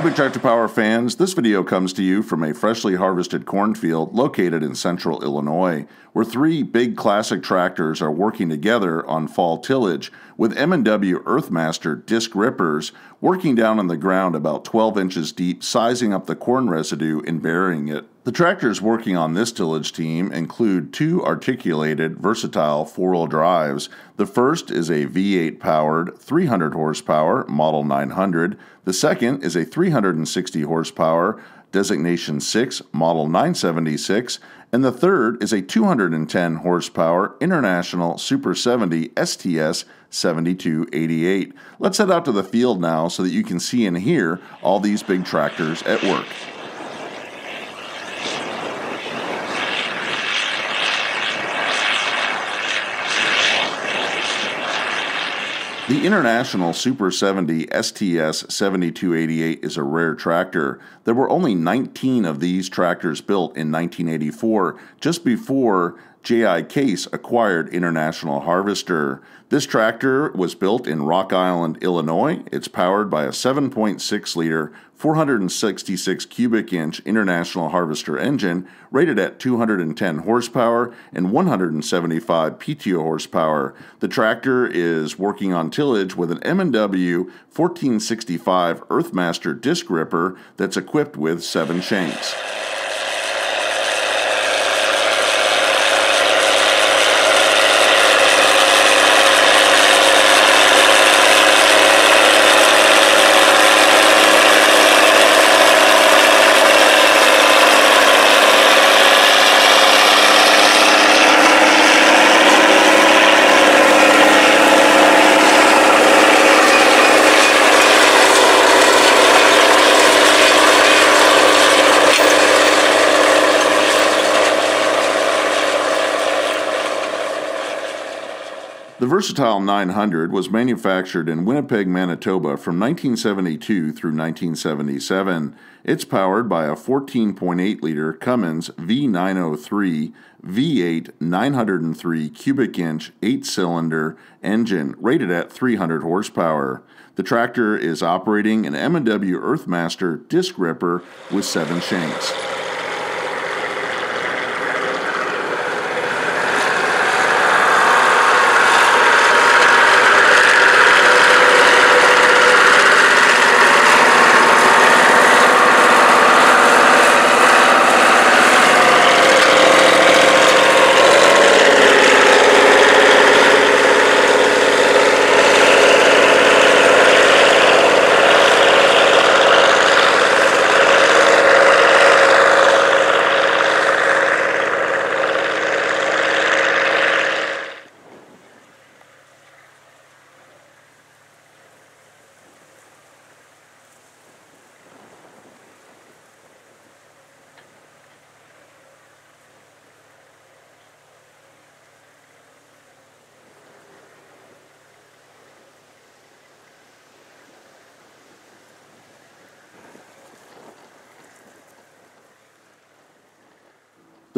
Hi, Big Tractor Power fans. This video comes to you from a freshly harvested cornfield located in central Illinois, where three big classic tractors are working together on fall tillage, with M&W Earthmaster disc rippers working down on the ground about 12 inches deep, sizing up the corn residue and burying it. The tractors working on this tillage team include two articulated, versatile four wheel drives. The first is a V8 powered 300 horsepower Model 900. The second is a 360 horsepower Designation 6 Model 976. And the third is a 210 horsepower International Super 70 STS 7288. Let's head out to the field now so that you can see and hear all these big tractors at work. The International Super 70 STS 7288 is a rare tractor. There were only 19 of these tractors built in 1984, just before J.I. Case acquired International Harvester. This tractor was built in Rock Island, Illinois. It's powered by a 7.6 liter, 466 cubic inch International Harvester engine rated at 210 horsepower and 175 PTO horsepower. The tractor is working on tillage with an M&W 1465 Earthmaster disc ripper that's equipped with seven shanks. Versatile 900 was manufactured in Winnipeg, Manitoba from 1972 through 1977. It's powered by a 14.8 liter Cummins V903 V8 903 cubic inch 8 cylinder engine rated at 300 horsepower. The tractor is operating an M&W Earthmaster disc ripper with 7 shanks.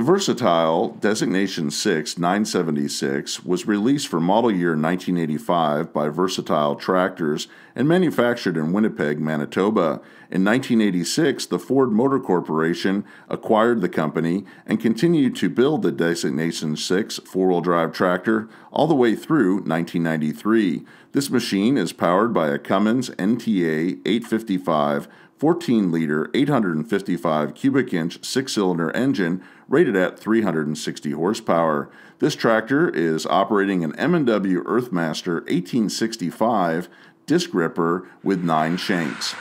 The Versatile Designation 6 976 was released for model year 1985 by Versatile Tractors and manufactured in Winnipeg, Manitoba. In 1986, the Ford Motor Corporation acquired the company and continued to build the Designation 6 four wheel drive tractor all the way through 1993. This machine is powered by a Cummins NTA 855 14 liter, 855 cubic inch six cylinder engine rated at 360 horsepower. This tractor is operating an M&W Earthmaster 1865 disc ripper with nine shanks.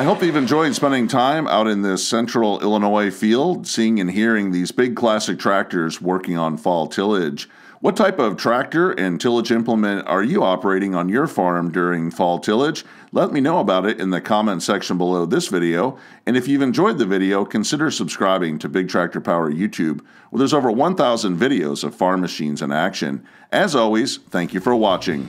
I hope you've enjoyed spending time out in this central Illinois field, seeing and hearing these big classic tractors working on fall tillage. What type of tractor and tillage implement are you operating on your farm during fall tillage? Let me know about it in the comment section below this video. And if you've enjoyed the video, consider subscribing to Big Tractor Power YouTube, where there's over 1,000 videos of farm machines in action. As always, thank you for watching.